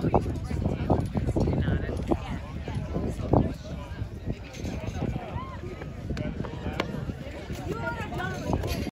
turismo.